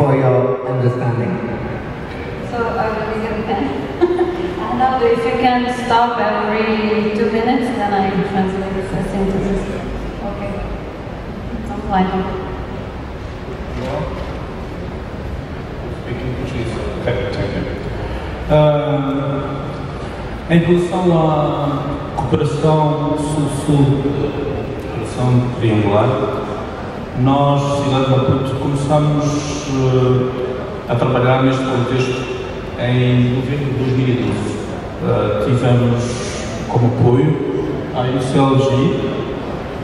for your understanding. So I will begin again. and if you can stop every two minutes, then I can translate the sentences. Okay. I'm fine. Speaking Portuguese. Okay, thank you. Ah, em relação à cooperação sul-sul, cooperação triangular, nós, Cidade de Maputo, começamos eh, a trabalhar neste contexto em novembro de 2012. Ah, tivemos como apoio a ICLG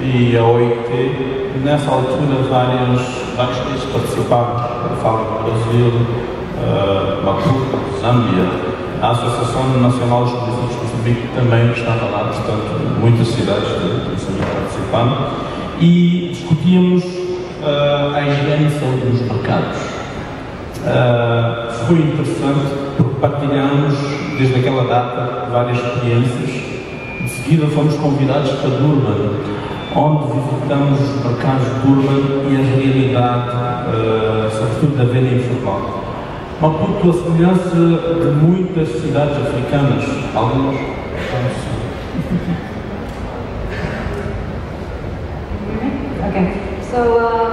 e a OIT, nessa altura vários países participaram, eu falo do Brasil, uh, Maputo, Zâmbia, a Associação Nacional dos Municípios de Moçambique também estava lá, portanto muitas cidades de Moçambique participaram. E discutíamos uh, a higiene e saúde nos mercados. Uh, foi interessante porque partilhamos desde aquela data várias experiências. De seguida fomos convidados para Durban, onde visitamos os mercados de Durban e a realidade, uh, sobretudo da venda informal. Maputo, a semelhança de muitas cidades africanas, algumas Okay. So, um,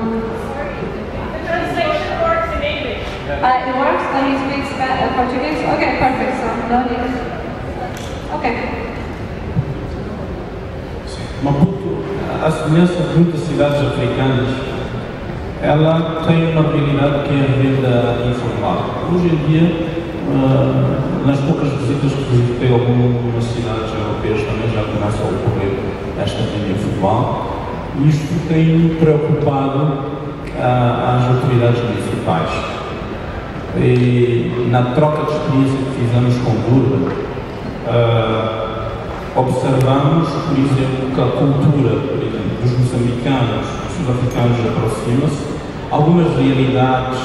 The translation works in English. uh, it works when you speak Spa- uh, Portuguese? Okay, perfect. So, no need. Okay. Maputo, a semelhança de muitas cidades africanas, ela tem uma realidade que é a venda informal. Hoje em dia, ah, nas poucas visitas que visitei algumas cidades europeias também já começa a ocorrer esta venda informal. Isto tem preocupado ah, as autoridades municipais. E na troca de experiência que fizemos com Durban, ah, observamos, por exemplo, que a cultura, exemplo, dos moçambicanos, dos sul-africanos aproxima-se, algumas realidades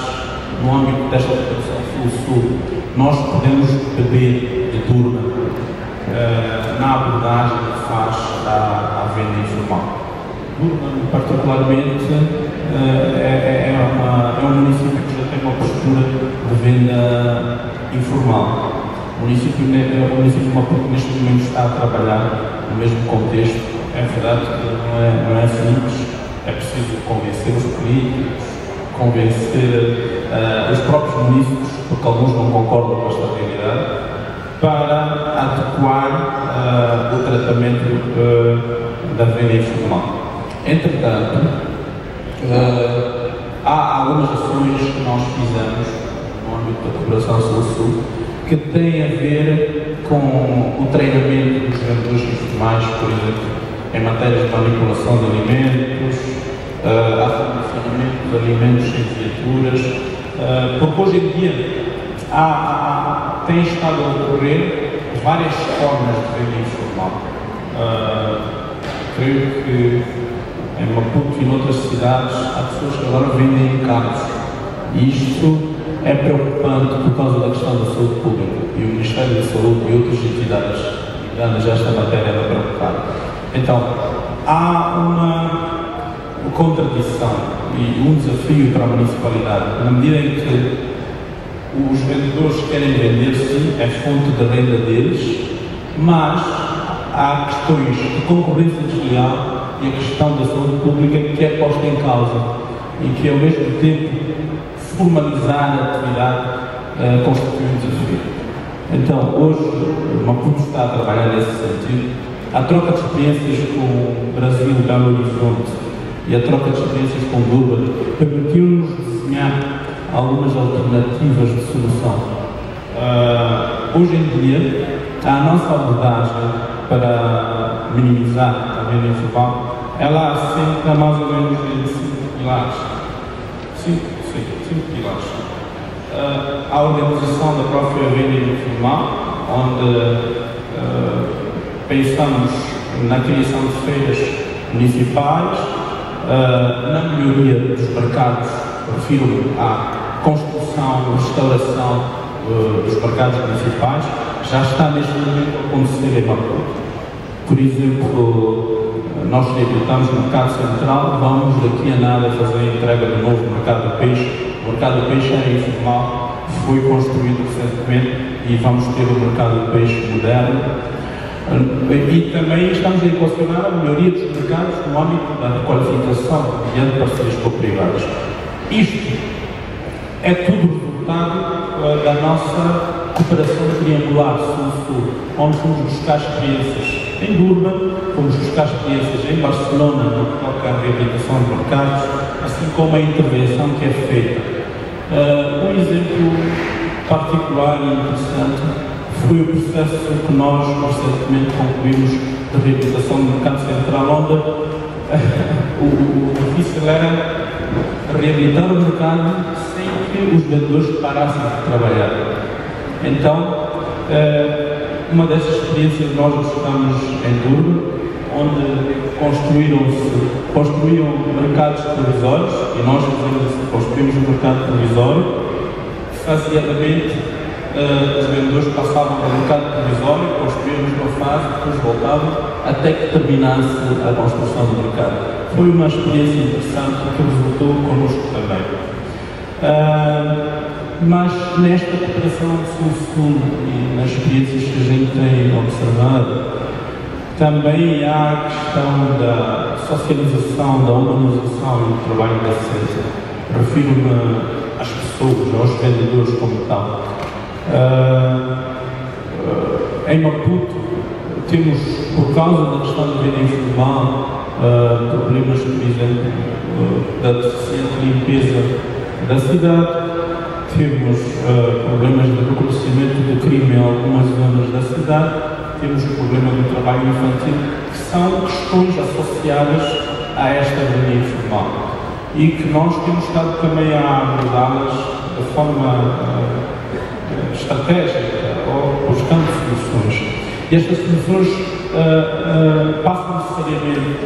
no âmbito desta cooperação sul-sul, nós podemos beber de Durban eh, na abordagem que faz à, à venda informal. Particularmente, eh, é, é, uma- é um município que já tem uma postura de venda informal. O município, ne- o município Maputo neste momento está a trabalhar no mesmo contexto. É verdade que não é, não é simples, é preciso convencer os políticos, convencer eh, os próprios municípios, porque alguns não concordam com esta realidade, para adequar eh, o tratamento eh, da venda informal. Entretanto, eh, há algumas ações que nós fizemos no âmbito da cooperação sul-sul que têm a ver com o treinamento dos vendedores informais, por exemplo, em matéria de manipulação de alimentos, uh, de alimentos sem viaturas, eh, porque hoje em dia há, há, tem estado a ocorrer várias formas de venda informal. Eh, creio que em Maputo e noutras cidades há pessoas que agora vendem carros. E isto é preocupante por causa da questão da saúde pública. E o Ministério da Saúde e outras entidades ligadas a esta matéria é preocupado. Então, há uma contradição e um desafio para a municipalidade, na medida em que os vendedores querem vender, sim, é fonte de renda deles, mas há questões de concorrência desleal e a questão da saúde pública que é posta em causa e que, ao mesmo tempo, formalizar a atividade eh, constitui um desafio. Então, hoje, Maputo está a trabalhar nesse sentido. A troca de experiências com o Brasil, Belo Horizonte e a troca de experiências com Durban permitiu-nos desenhar algumas alternativas de solução. Ah, hoje em dia, a nossa abordagem para minimizar venda informal, ela assenta mais ou menos em cinco pilares. Cinco, sim, cinco pilares. Ah, a organização da própria venda informal, onde ah, pensamos na criação de feiras municipais, ah, na melhoria dos mercados, refiro à construção, restauração ah, dos mercados municipais, já está neste momento a acontecer em Maputo. Por exemplo, nós reabilitamos o mercado central, vamos daqui a nada fazer a entrega do novo mercado de peixe O mercado do peixe é informal, foi construído recentemente e vamos ter o mercado do peixe moderno. E também estamos a equacionar a melhoria dos mercados no âmbito da qualificação mediante parcerias cooperativas. Isto é tudo resultado uh, da nossa cooperação triangular sul-sul, onde fomos buscar experiências em Durban, fomos buscar experiências em Barcelona, no que toca à reabilitação de mercados, assim como a intervenção que é feita. Uh, um exemplo particular e interessante foi o processo que nós recentemente concluímos de reabilitação do mercado central, onde o, difícil era reabilitar o mercado sem que os vendedores parassem de trabalhar. Então, uma dessas experiências nós estamos em Durban, onde construíram-se, construíam mercados provisórios, e nós construímos um mercado provisório, faseadamente os vendedores passavam para o mercado provisório, construíamos uma fase, depois voltavam, até que terminasse a construção do mercado. Foi uma experiência interessante que resultou connosco também. Uh, mas nesta cooperação sul-sul e nas experiências que a gente tem observado, também há a questão da socialização, da humanização do trabalho da ciência. Refiro-me às pessoas, aos vendedores como tal. Uh, em Maputo, temos, por causa da questão da vida informal, uh, problemas, por exemplo, uh, da deficiente limpeza da cidade, temos uh, problemas de reconhecimento do crime em algumas zonas da cidade, temos o problema do trabalho infantil, que são questões associadas a esta vida informal e que nós temos estado também a abordá-las de forma estratégica ou buscando soluções. E estas soluções uh, uh, passam necessariamente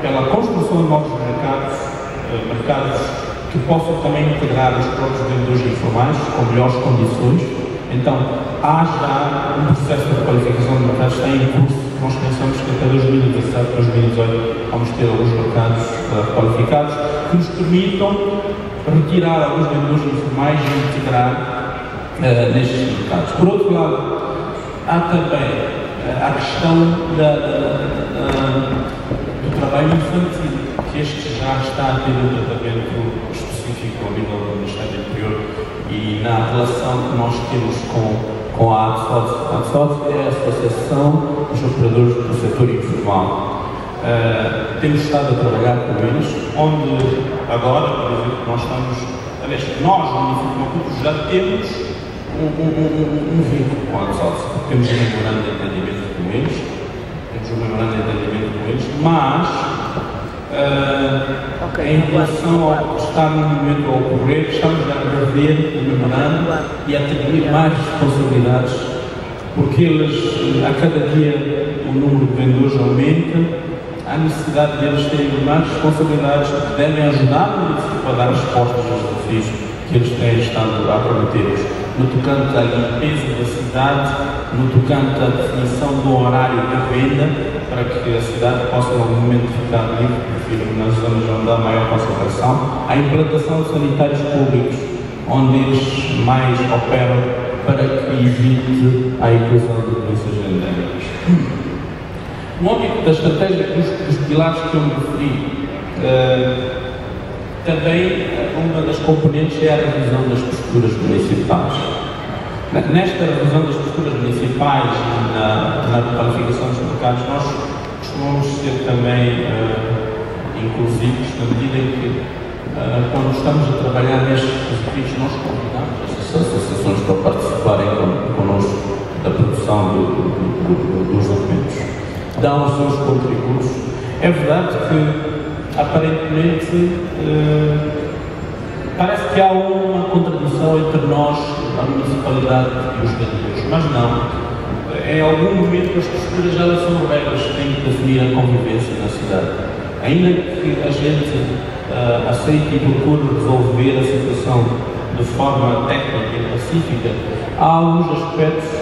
pela construção de novos mercados, uh, mercados que possam também integrar os próprios vendedores informais com melhores condições. Então, há já um processo de qualificação de mercados está em curso. Nós pensamos que até 2017, 2018, vamos ter alguns mercados qualificados que nos permitam retirar alguns vendedores informais e integrar nestes mercados. Por outro lado, há também a questão da, da, da, do trabalho infantil, que este já está a ter um tratamento específico ao nível do Ministério Interior e na relação que nós temos com, com a ADSOS. A ADSOS é a Associação dos Operadores do Setor Informal. Uh, temos estado a trabalhar com eles, onde agora, por exemplo, nós estamos, aliás, nós, no Maputo, já temos um, um, um, um vínculo com a ADSOS. Temos um memorando de entendimento com eles, temos um memorando de entendimento com eles, mas uh, okay. em relação ao que está no momento a ocorrer, estamos a rever o memorando e a atribuir mais responsabilidades, porque eles, a cada dia, o número de vendedores aumenta, há necessidade deles terem mais responsabilidades que devem ajudar o município a dar respostas aos desafios que eles têm estado a prometer-nos no tocante à limpeza da cidade, no tocante à definição do horário de venda, para que a cidade possa, no momento, ficar livre, prefiro nas zonas onde há maior concentração, a implantação de sanitários públicos, onde eles mais operam para que evite a inclusão de doenças endémicas. No âmbito da estratégia dos, dos pilares que eu me referi, uh, também uma das componentes é a revisão das posturas municipais. Nesta revisão das posturas municipais e na, na qualificação dos mercados, nós costumamos ser também uh, inclusivos na medida em que, uh, quando estamos a trabalhar nestes desafios, nós convidamos essas associações para participarem connosco da produção do, do, do, dos documentos. Dão os seus contributos. É verdade que aparentemente eh, parece que há uma contradição entre nós, a municipalidade e os vendedores, mas não. Em algum momento as posturas já são regras que têm que definir a convivência na cidade. Ainda que a gente uh, aceite e procure resolver a situação de forma técnica e pacífica, há alguns aspectos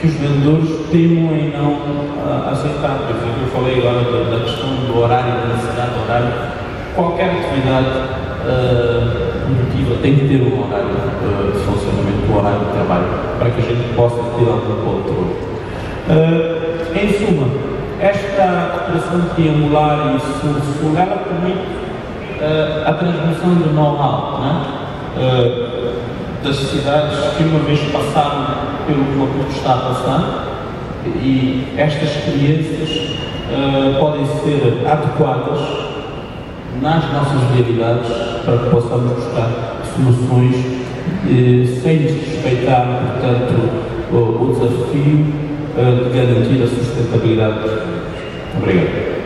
que os vendedores temam em não uh, aceitar. Por exemplo, eu falei agora da, da, questão do horário, da necessidade do horário. Qualquer atividade uh, uh, produtiva tem que ter um horário uh, de funcionamento, um horário de trabalho, para que a gente possa ter algum controle. Uh, em suma, esta cooperação triangular e sul-sul, ela permite a transmissão de know-how né? Das cidades que uma vez passaram pelo que o está a passar e estas experiências podem ser adequadas nas nossas realidades para que possamos buscar soluções eh, sem desrespeitar, portanto, o, o desafio eh, de garantir a sustentabilidade. Obrigado.